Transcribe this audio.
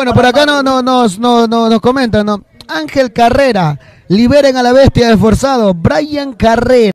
Bueno, por acá no, no, nos, no, no- nos comentan, ¿no? Ángel Carrera, liberen a la bestia esforzado. Brian Carrera.